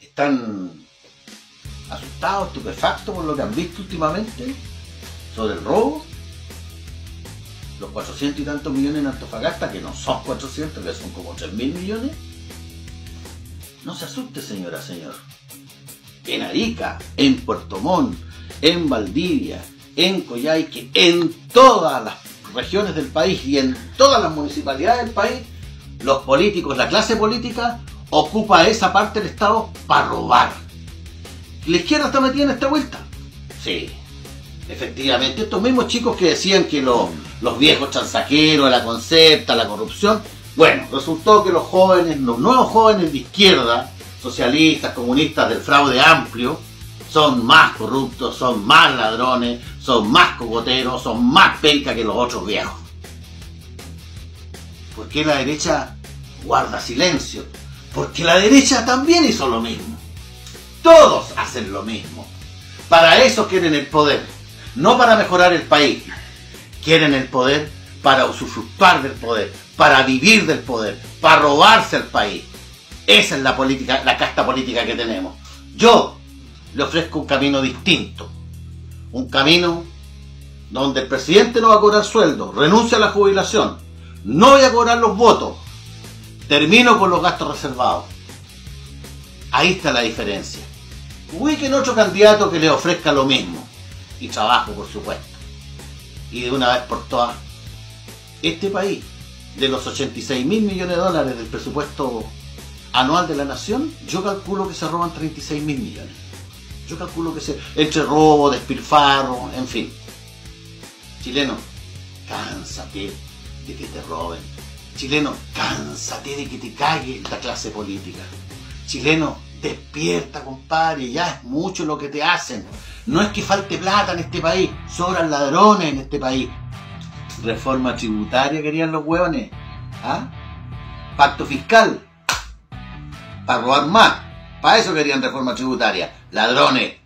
están asustados, estupefactos por lo que han visto últimamente sobre el robo. Los 400 y tantos millones en Antofagasta, que no son 400, que son como 3 mil millones. No se asuste, señora, señor. En Arica, en Puerto Montt, en Valdivia, en Coyhaique, en todas las regiones del país y en todas las municipalidades del país, los políticos, la clase política, ocupa esa parte del Estado para robar. ¿La izquierda está metida en esta vuelta? Sí, efectivamente. Estos mismos chicos que decían que los, los viejos chanzaqueros, la concepta, la corrupción, bueno, resultó que los jóvenes, los nuevos jóvenes de izquierda, socialistas, comunistas del fraude amplio, son más corruptos, son más ladrones, son más cogoteros, son más penca que los otros viejos. ¿Por qué la derecha guarda silencio? Porque la derecha también hizo lo mismo. Todos hacen lo mismo. Para eso quieren el poder, no para mejorar el país. Quieren el poder para usufructuar del poder, para vivir del poder, para robarse el país. Esa es la política, la casta política que tenemos. Yo le ofrezco un camino distinto. Un camino donde el presidente no va a cobrar sueldo, renuncia a la jubilación, no voy a cobrar los votos, termino con los gastos reservados. Ahí está la diferencia. Ubiquen otro candidato que le ofrezca lo mismo. Y trabajo, por supuesto. Y de una vez por todas, este país, de los 86 mil millones de dólares del presupuesto anual de la nación, yo calculo que se roban 36 mil millones. Yo calculo que se, entre robo, despilfarro, en fin. Chileno, cánsate de que te roben. Chileno, cánsate de que te cague la clase política. Chileno, despierta, compadre, ya es mucho lo que te hacen. No es que falte plata en este país, sobran ladrones en este país. Reforma tributaria querían los hueones. ¿Ah? Pacto fiscal. Para robar más. Para eso querían reforma tributaria. Ladrones.